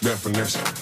Definition.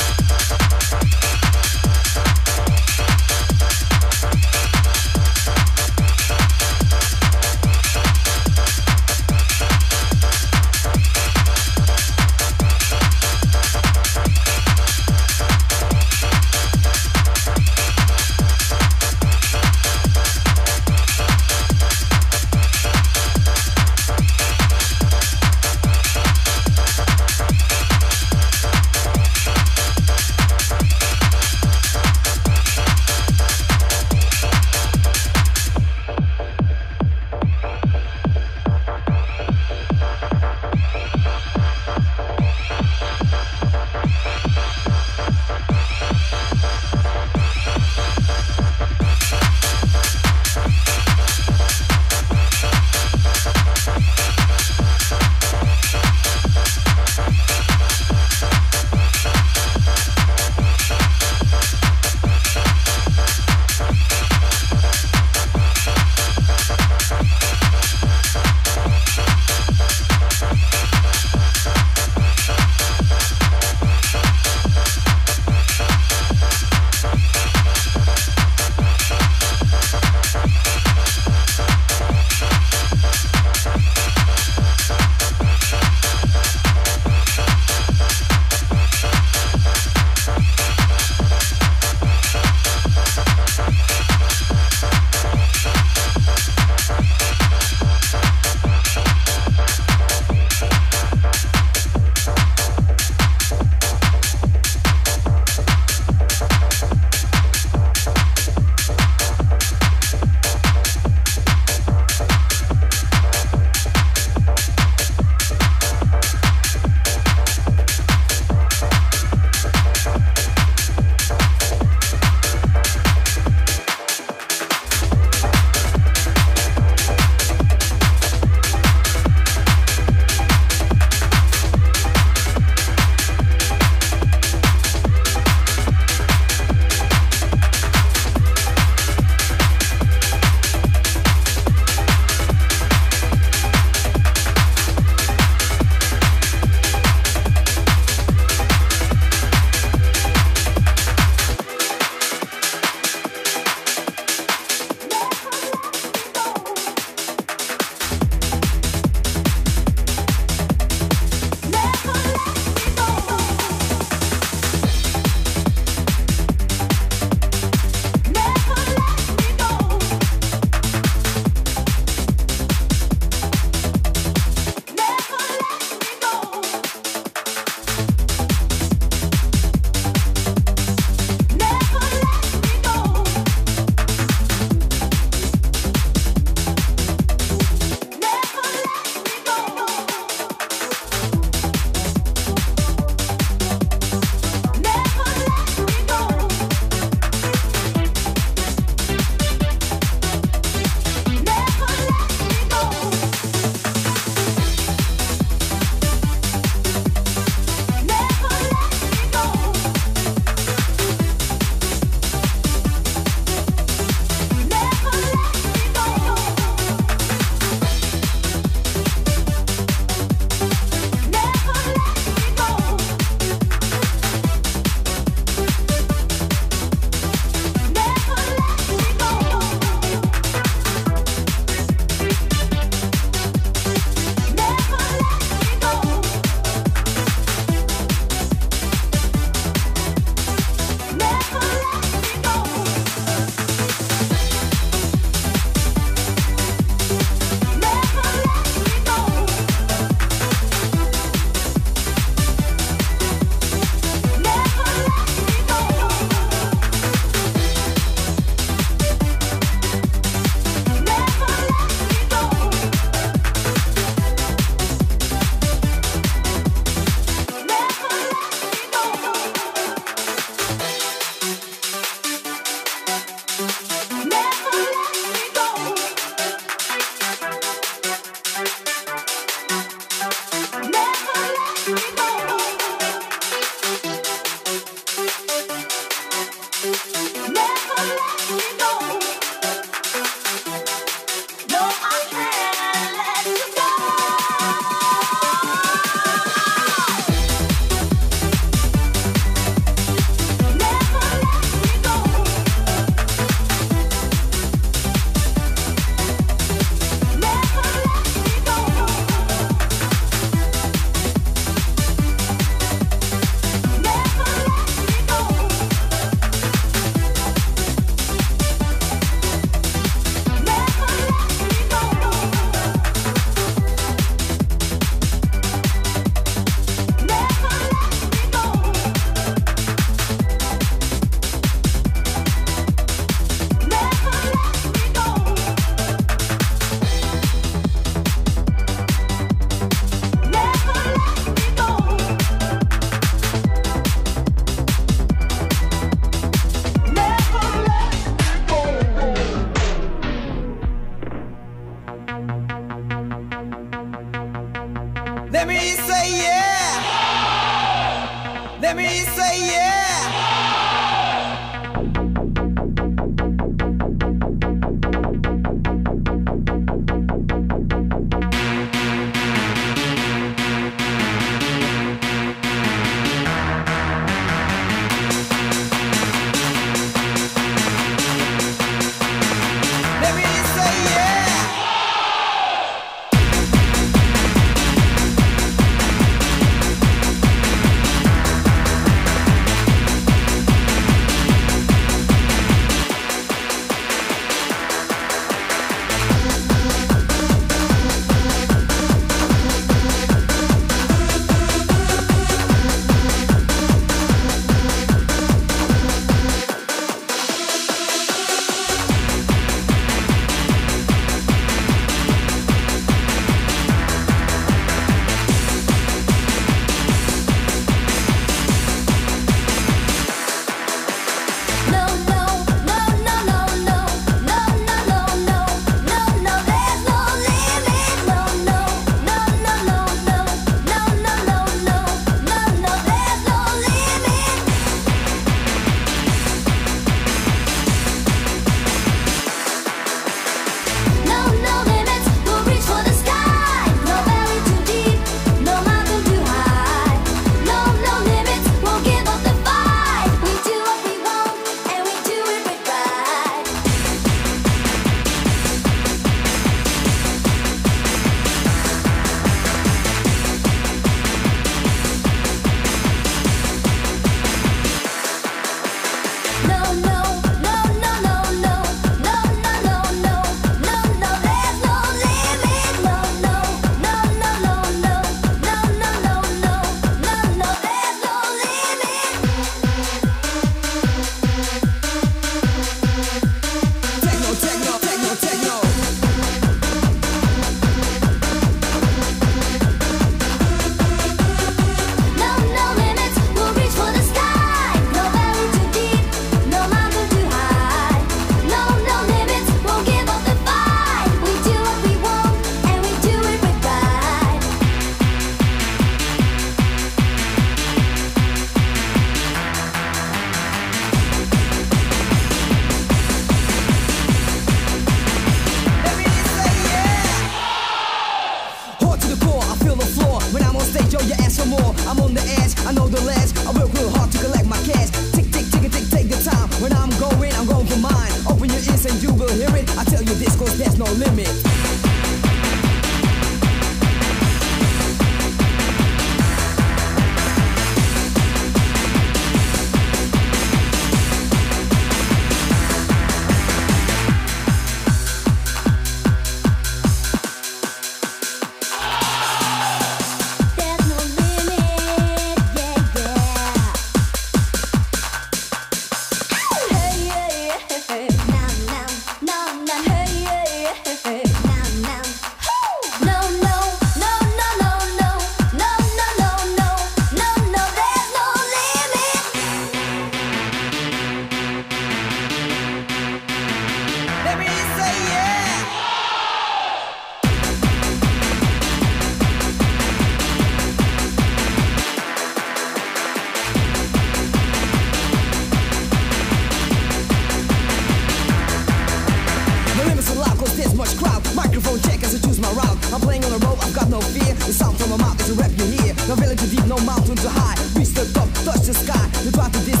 are high, reach the top, touch the sky. The path to this